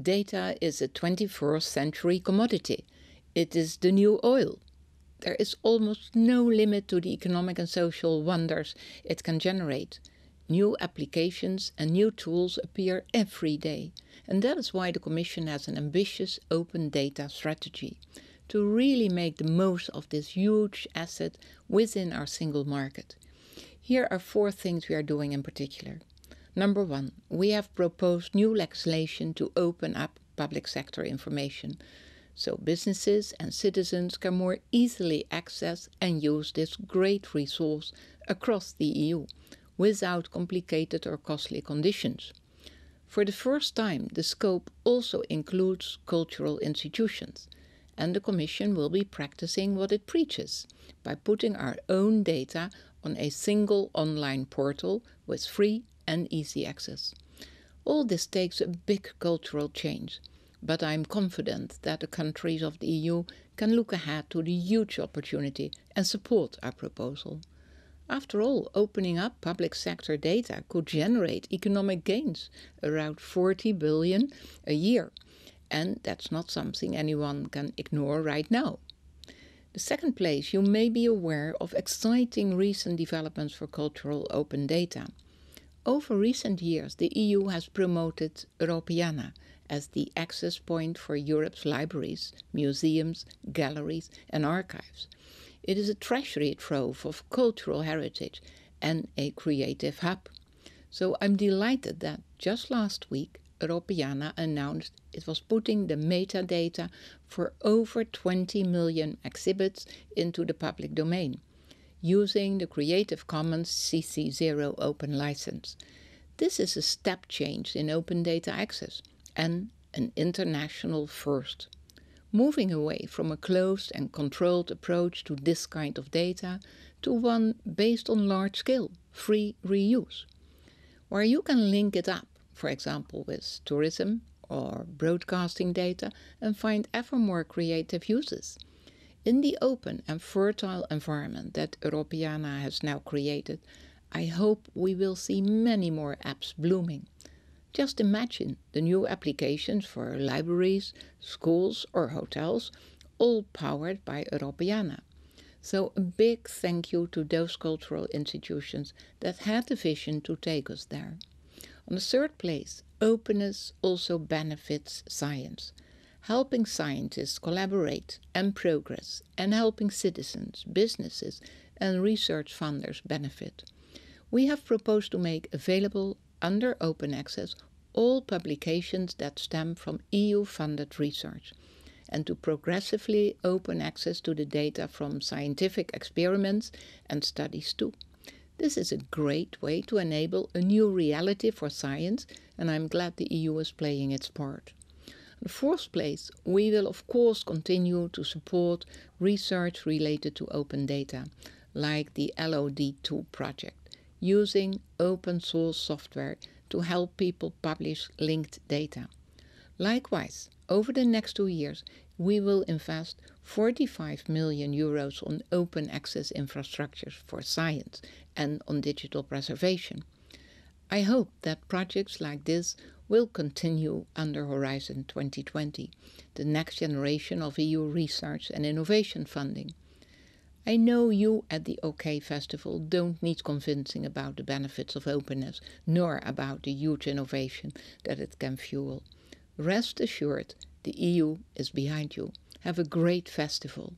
Data is a 21st century commodity. It is the new oil. There is almost no limit to the economic and social wonders it can generate. New applications and new tools appear every day, and that is why the Commission has an ambitious open data strategy to really make the most of this huge asset within our single market. Here are four things we are doing in particular. Number one, we have proposed new legislation to open up public sector information so businesses and citizens can more easily access and use this great resource across the EU without complicated or costly conditions. For the first time, the scope also includes cultural institutions, and the Commission will be practicing what it preaches by putting our own data on a single online portal with free and easy access. All this takes a big cultural change, but I'm confident that the countries of the EU can look ahead to the huge opportunity and support our proposal. After all, opening up public sector data could generate economic gains around 40 billion a year, and that's not something anyone can ignore right now. The second place, you may be aware of exciting recent developments for cultural open data. Over recent years, the EU has promoted Europeana as the access point for Europe's libraries, museums, galleries, and archives. It is a treasury trove of cultural heritage and a creative hub. So I'm delighted that just last week Europeana announced it was putting the metadata for over 20 million exhibits into the public domain using the Creative Commons CC0 open license. This is a step change in open data access and an international first moving away from a closed and controlled approach to this kind of data to one based on large scale, free reuse, where you can link it up, for example, with tourism or broadcasting data and find ever more creative uses. In the open and fertile environment that Europeana has now created, I hope we will see many more apps blooming. Just imagine the new applications for libraries, schools, or hotels, all powered by Europeana. So, a big thank you to those cultural institutions that had the vision to take us there. On the third place, openness also benefits science, helping scientists collaborate and progress, and helping citizens, businesses, and research funders benefit. We have proposed to make available under open access all publications that stem from EU funded research and to progressively open access to the data from scientific experiments and studies too. This is a great way to enable a new reality for science, and I'm glad the EU is playing its part. In the fourth place, we will of course continue to support research related to open data, like the LOD2 project using open source software to help people publish linked data. Likewise, over the next two years, we will invest 45 million euros on open access infrastructures for science and on digital preservation. I hope that projects like this will continue under Horizon 2020, the next generation of EU research and innovation funding. I know you at the OK Festival don't need convincing about the benefits of openness, nor about the huge innovation that it can fuel. Rest assured, the EU is behind you. Have a great festival.